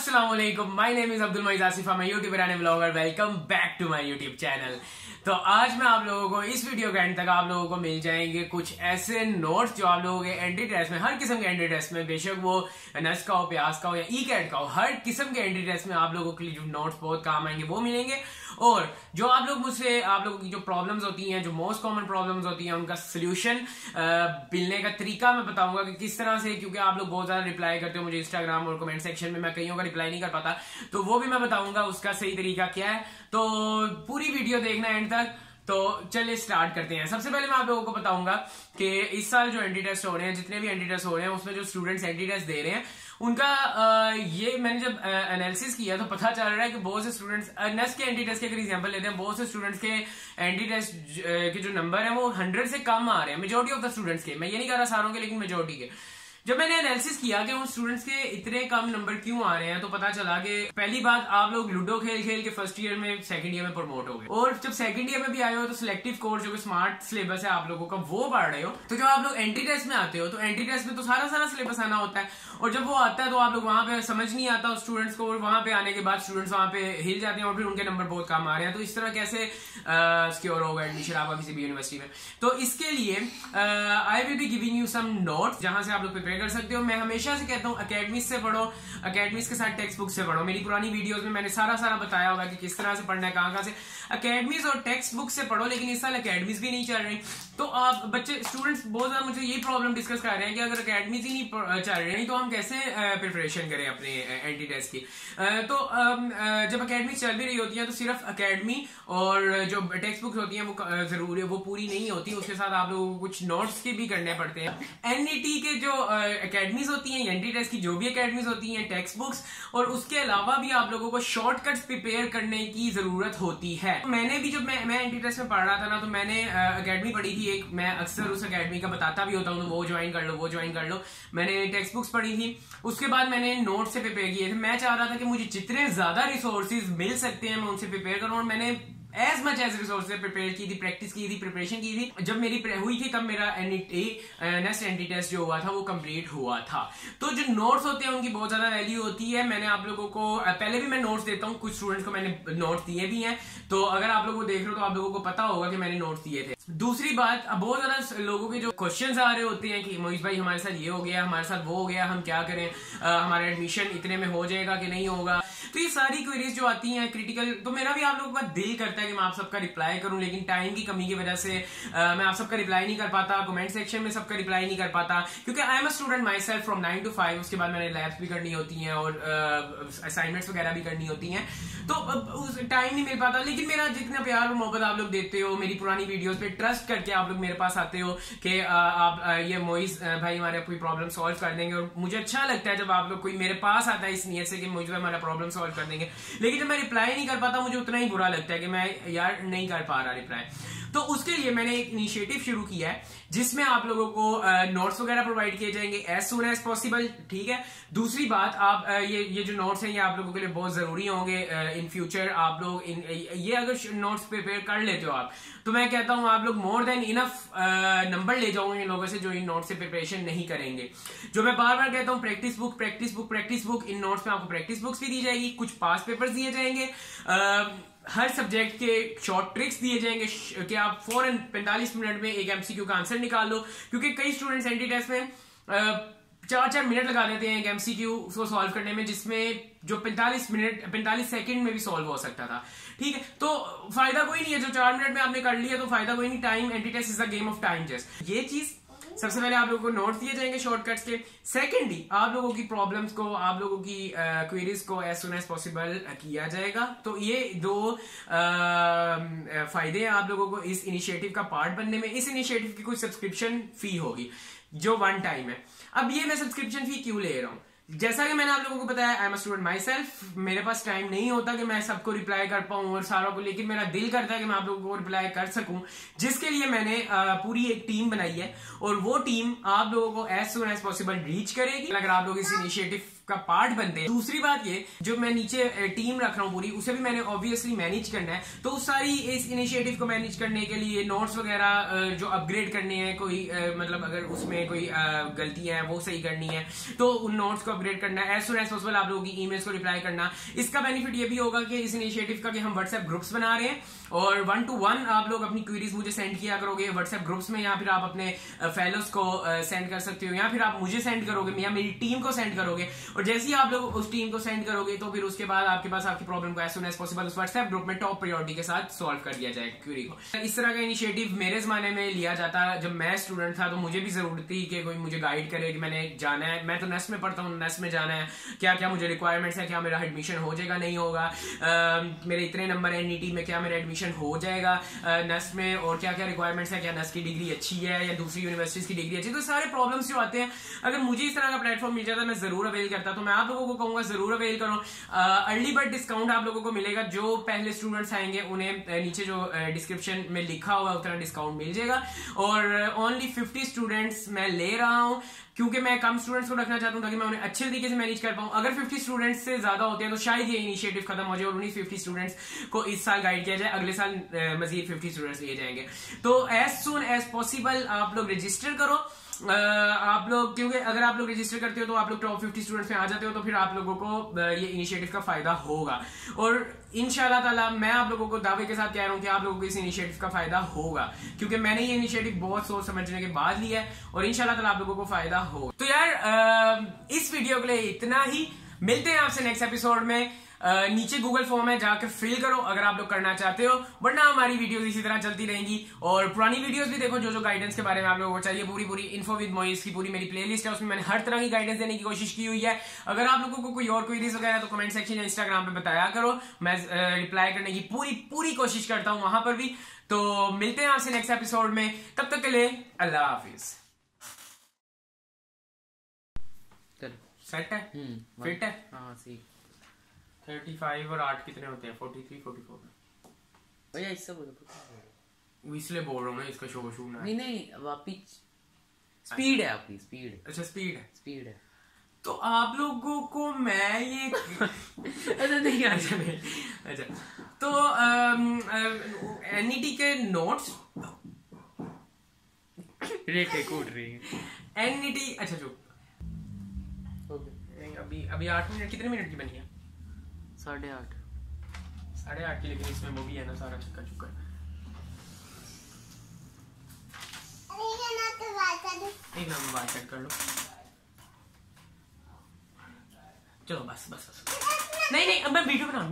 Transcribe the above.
Aslam my name is Abdul Maiz Asifa मैं YouTuber and blogger welcome back to my YouTube channel तो आज मैं आप लोगों को इस वीडियो के एंड तक आप लोगों को मिल जाएँगे कुछ ऐसे नोट्स जो आप लोगों के एंटी टेस्ट में, हर किस्म के एंटी टेस्ट में, बेशक वो नस का हो प्यास का हो या ई कैट का हो, हर किस्म के एंटी टेस्ट में आप लोगों के लिए जो नोट्स बहुत काम आएँगे वो मिलेंगे। और जो आप लोग मुझसे, आप लोगों की जो प्रॉब्लम्स होती हैं, जो मोस्ट कॉमन प्रॉब्लम्स होती हैं, उनका सोल्यूशन मिलने का तरीका मैं बताऊँगा कि किस तरह से, क्योंकि आप लोग बहुत ज़्यादा रिप्लाई करते हो मुझे इंस्टाग्राम और कमेंट सेक्शन में, मैं कईयों का रिप्लाई नहीं कर पाता। तो वो भी मैं बताऊँगा उसका सही तरीका क्या है। तो पूरी वीडियो देखना एंड तक। तो चलिए स्टार्ट करते हैं। सबसे पहले मैं आप लोगों को बताऊँगा कि इस साल जो एंटी टेस्ट हो रहे हैं, जितने भी एंटी टेस्ट हो रहे हैं, उसमें जो स्टूडेंट्स एंटी टेस्ट दे रहे हैं, उनका ये मैंने जब एनालिसिस किया तो पता चल रहा है कि बहुत से स्टूडेंट्स नेस्ट के एंटी टेस्ट के अगर एग्जांपल लेते हैं, बहुत से स्टूडेंट्स के एंटी टेस्ट के जो नंबर है, वो हंड्रेड से कम आ रहे हैं मेजोरिटी ऑफ़ द स्टूडेंट्स के। मैं ये नहीं कह रहा सारों के, लेकिन मेजोरिटी के। जब मैंने एनालिसिस किया कि उन स्टूडेंट्स के इतने कम नंबर क्यों आ रहे हैं तो पता चला कि पहली बात, आप लोग लूडो खेल खेल के फ़र्स्ट ईयर में सेकंड ईयर में प्रमोट हो गए। और जब सेकंड ईयर में भी आए हो तो सिलेक्टिव कोर्स जो कि स्मार्ट सिलेबस है आप लोगों का, वो पढ़ रहे हो। तो जब आप लोग एंट्री टेस्ट में आते हो तो एंट्री टेस्ट में तो सारा सारा सिलेबस आना होता है। और जब वो आता है तो आप लोग वहाँ पे समझ नहीं आता स्टूडेंट्स को, और वहाँ पे आने के बाद स्टूडेंट्स वहाँ पे हिल जाते हैं, और फिर उनके नंबर बहुत कम आ रहे हैं। तो इस तरह कैसे सिक्योर होगा एडमिशन आपका किसी भी यूनिवर्सिटी में? तो इसके लिए I will be giving you some note जहाँ से आप लोग प्रिपेयर कर सकते हो। मैं हमेशा से कहता हूँ अकेडमी से पढ़ो अकेडमी के साथ टेक्स्ट बुक से पढ़ो। मेरी पुरानी वीडियोस में मैंने सारा सारा बताया होगा कि किस तरह से पढ़ना है कहाँ कहाँ से। अकेडमीज और टेक्स्ट बुक से पढ़ो, लेकिन इस साल अकेडमीज भी नहीं चल रही। तो आप बच्चे स्टूडेंट्स बहुत ज़्यादा मुझे यही प्रॉब्लम डिस्कस कर रहे हैं कि अगर अकेडमीज ही नहीं चल रही तो हम कैसे प्रिपरेशन करें अपने एंटी टेस्ट की? तो जब अकेडमी चल भी रही होती है तो सिर्फ़ अकेडमी और जो टेक्स्ट बुक्स होती हैं, वो ज़रूरी, वो पूरी नहीं होती। उसके साथ आप लोगों को कुछ नोट्स के भी करने पड़ते हैं। एनईटी के जो अकेडमीज होती हैं एनटी टेस्ट की जो भी अकेडमीज होती हैं टेक्स्ट बुक्स और उसके अलावा भी आप लोगों को शॉर्टकट्स प्रिपेयर करने की ज़रूरत होती है। मैंने भी जब मैं मैं एनटी टेस्ट में पढ़ रहा था ना तो मैंने अकेडमी पढ़ी थी एक, मैं अक्सर उस अकेडमी का बताता भी होता हूँ वो ज्वाइन कर लो, वो ज्वाइन कर लो। मैंने टेक्स्ट बुक्स पढ़ी थी। उसके बाद मैंने नोट से प्रिपेयर किए थे। मैं चाह रहा था कि मुझे जितने ज़्यादा रिसोर्सेज मिल सकते हैं, मैं उनसे प्रिपेयर करूँ, और मैंने as much as resource prepare की थी प्रैक्टिस की थी प्रिपरेशन की थी, जब मेरी हुई थी तब मेरा नेक्स्ट एनटी टेस्ट जो हुआ था वो कंप्लीट हुआ था। तो जो नोट्स होते हैं, उनकी बहुत ज़्यादा वैल्यू होती है। मैंने आप लोगों को पहले भी मैं नोट्स देता हूँ, कुछ स्टूडेंट्स को मैंने नोट्स दिए भी हैं। तो अगर आप लोग को देख रहे हो तो आप लोगों को पता होगा कि मैंने नोट्स दिए थे। दूसरी बात अब बहुत ज़्यादा लोगों के जो क्वेश्चंस आ रहे होते हैं कि मोहित भाई हमारे साथ ये हो गया हमारे साथ वो हो गया हम क्या करें? हमारा एडमिशन इतने में हो जाएगा कि नहीं होगा? तो ये सारी क्वेरीज जो आती हैं क्रिटिकल तो मेरा भी आप लोगों का दिल करता है कि मैं आप सबका रिप्लाई करूँ लेकिन टाइम की कमी की वजह से आ, मैं आप सबका रिप्लाई नहीं कर पाता कमेंट सेक्शन में सबका रिप्लाई नहीं कर पाता क्योंकि I am a student myself from nine to five उसके बाद मैंने लैब्स भी करनी होती हैं और असाइनमेंट्स वगैरह भी करनी होती हैं। तो टाइम नहीं मिल पाता लेकिन मेरा जितना प्यार और मोहब्बत आप लोग देते हो मेरी पुरानी वीडियोज़ पे ट्रस्ट करके आप लोग मेरे पास आते हो कि आप ये मोइस भाई हमारे कोई प्रॉब्लम सॉल्व कर देंगे। और मुझे अच्छा लगता है जब आप लोग कोई मेरे पास आता है इस नियत से कि मुझे हमारा प्रॉब्लम सॉल्व कर देंगे। लेकिन जब मैं रिप्लाई नहीं कर पाता, मुझे उतना ही बुरा लगता है कि मैं, यार, नहीं कर पा रहा रिप्लाई तो उसके लिए मैंने एक इनिशिएटिव शुरू किया है, जिसमें आप लोगों को नोट्स वगैरह प्रोवाइड किए जाएँगे एज सुन एज पॉसिबल ठीक है? दूसरी बात, आप ये ये जो नोट्स हैं, ये आप लोगों के लिए बहुत ज़रूरी होंगे इन फ्यूचर आप लोग इन, ये अगर नोट्स प्रिपेयर कर लेते हो आप तो मैं कहता हूँ आप लोग मोर देन इनफ नंबर ले जाओगे इन लोगों से जो इन नोट से प्रिपरेशन नहीं करेंगे। जो मैं बार बार कहता हूँ practice book practice book practice book इन नोट्स में आपको प्रैक्टिस बुक्स भी दी जाएगी, कुछ पास पेपर्स दिए जाएँगे हर सब्जेक्ट के शॉर्ट ट्रिक्स दिए जाएँगे। कि आप फ़ौरन 45 मिनट में एक एमसीक्यू का आंसर निकाल लो, क्योंकि कई स्टूडेंट्स एंटी टेस्ट में चार चार मिनट लगा देते हैं एक एमसीक्यू को सॉल्व करने में, जिसमें जो 45 मिनट 45 सेकंड में भी सॉल्व हो सकता था। ठीक है? तो फ़ायदा कोई नहीं है, जो चार मिनट में आपने कर लिया तो फ़ायदा कोई नहीं। Time entry test is a game of time test ये चीज़ सबसे पहले आप लोगों को नोट्स दिए जाएँगे शॉर्टकट्स के। सेकेंडली आप लोगों की प्रॉब्लम्स को, आप लोगों की क्वेरीज को एज सुन एज पॉसिबल किया जाएगा। तो ये दो फ़ायदे हैं आप लोगों को इस इनिशिएटिव का पार्ट बनने में। इस इनिशिएटिव की कुछ सब्सक्रिप्शन फ़ी होगी, जो वन टाइम है। अब ये मैं सब्सक्रिप्शन फ़ी क्यों ले रहा हूँ? जैसा कि मैंने आप लोगों को बताया I am student myself मेरे पास टाइम नहीं होता कि मैं सबको रिप्लाई कर पाऊँ और सारों को, लेकिन मेरा दिल करता है कि मैं आप लोगों को रिप्लाई कर सकूँ। जिसके लिए मैंने पूरी एक टीम बनाई है और वो टीम आप लोगों को as soon as possible reach करेगी। अगर आप लोग इस इनिशिएटिव का पार्ट बनते हैं। दूसरी बात ये, जो मैं नीचे टीम रख रहा हूँ पूरी, उसे भी मैंने ऑब्वियसली मैनेज करना है। तो सारी इस इनिशिएटिव को मैनेज करने के लिए नोट्स वगैरह जो अपग्रेड करने हैं, कोई मतलब अगर उसमें कोई गलतियाँ हैं, वो सही करनी है तो उन नोट्स को अपग्रेड करना है। एज सुन एज पॉसिबल आप लोगों की ईमेल्स को रिप्लाई करना। इसका बेनिफिट ये भी होगा कि इस इनिशिएटिव का कि हम व्हाट्सएप ग्रुप्स बना रहे हैं और वन टू वन आप लोग अपनी क्वेरीज मुझे सेंड किया करोगे। व्हाट्सएप ग्रुप्स में या फिर आप अपने फेलोज को सेंड कर सकते हो या फिर आप मुझे सेंड करोगे या मेरी टीम को सेंड करोगे। और जैसे ही आप लोग उस टीम को सेंड करोगे तो फिर उसके बाद आपके पास आपकी प्रॉब्लम को एज सुन एज पॉसिबल उस व्हाट्सएप ग्रुप में टॉप प्रायोरिटी के साथ सॉल्व कर दिया जाएगा क्यूरी को। इस तरह का इनिशिएटिव मेरे जमाने में लिया जाता जब मैं स्टूडेंट था तो मुझे भी ज़रूरत थी कि कोई मुझे गाइड करे कि मैंने जाना है। मैं तो नेस्ट में पढ़ता हूँ नेस्ट में जाना है। क्या क्या मुझे रिक्वायरमेंट्स है? क्या मेरा एडमिशन हो जाएगा, नहीं होगा? मेरे इतने नंबर है एनईटी में, क्या मेरा एडमिशन हो जाएगा? नेस्ट में और क्या क्या रिक्वायरमेंट्स है? क्या नेस्ट की डिग्री अच्छी है या दूसरी यूनिवर्सिटीज की डिग्री अच्छी तो सारे प्रॉब्लम्स जो आते हैं, अगर मुझे इस तरह का प्लेटफॉर्म मिल जाता, मैं ज़रूर अवेल करता तो मैं आप लोगों को कहूँगा, ज़रूर अवेल करो। अर्ली बर्ड डिस्काउंट आप लोगों को मिलेगा। जो पहले स्टूडेंट्स आएँगे, उन्हें नीचे जो डिस्क्रिप्शन में लिखा हुआ उतना डिस्काउंट मिल जाएगा। और ओनली फिफ्टी स्टूडेंट्स मैं ले रहा हूँ, क्योंकि मैं कम स्टूडेंट्स को रखना चाहता हूँ, ताकि मैं उन्हें अच्छे तरीके से मैनेज कर पाऊँ। अगर 50 स्टूडेंट्स से ज़्यादा होते हैं तो शायद ये इनिशिएटिव खत्म हो जाए और उन्हीं 50 स्टूडेंट्स को इस साल गाइड किया जाए। अगले साल मजीद 50 स्टूडेंट्स लिए जाएँगे। तो एज सुन एज पॉसिबल आप लोग रजिस्टर करो। आप लोग, क्योंकि अगर आप लोग रजिस्टर करते हो तो आप लोग टॉप फिफ्टी स्टूडेंट्स में आ जाते हो तो फिर आप लोगों को ये इनिशिएटिव का फ़ायदा होगा। और इनशाला ताला, मैं आप लोगों को दावे के साथ कह रहा हूँ कि आप लोगों को इस इनिशिएटिव का फ़ायदा होगा, क्योंकि मैंने ये इनिशिएटिव बहुत सोच समझने के बाद लिया है, और इनशाला ताला आप लोगों को फ़ायदा हो। तो यार इस वीडियो के लिए इतना ही। मिलते हैं आपसे नेक्स्ट एपिसोड में। नीचे गूगल फॉर्म है जाकर फिल करो अगर आप लोग करना चाहते हो वरना हमारी वीडियोस इसी तरह चलती रहेंगी। और पुरानी वीडियोस भी देखो जो जो गाइडेंस के बारे में आप लोगों को चाहिए पूरी पूरी इन्फो विद मोइस की पूरी मेरी प्लेलिस्ट है उसमें मैंने हर तरह की गाइडेंस देने की कोशिश की हुई है। अगर आप लोगों को कोई और कोई वगैरह तो कमेंट सेक्शन या इंस्टाग्राम पे बताया करो। मैं रिप्लाई करने की पूरी पूरी कोशिश करता हूँ वहाँ पर भी। तो मिलते हैं आपसे नेक्स्ट एपिसोड में। तब तक के लिए अल्लाह हाफिज। सेट है? फिट है? हाँ सी थर्टी फाइव और आठ कितने होते हैं? फोर्टी थ्री फोर्टी फोर भैया इससे बोलो इसलिए बोल रहा हूँ ना इसका शो शू नहीं नहीं वापिस स्पीड है आपकी स्पीड अच्छा स्पीड है। स्पीड है। तो आप लोगों को मैं ये अच्छा नहीं अच्छा नहीं अच्छा। तो एनईटी के नोट्स रेटे कूट रही है। एनईटी अच्छा जो अभी अभी आठ मिनट कितने मिनट की बनी है? साढ़े आठ। साढ़े आठ की लेकिन इसमें वो भी है ना, सारा चक्का चुका एक नंबर बात सेट कर लो। चलो बस बस बस। नहीं नहीं, अब मैं वीडियो बना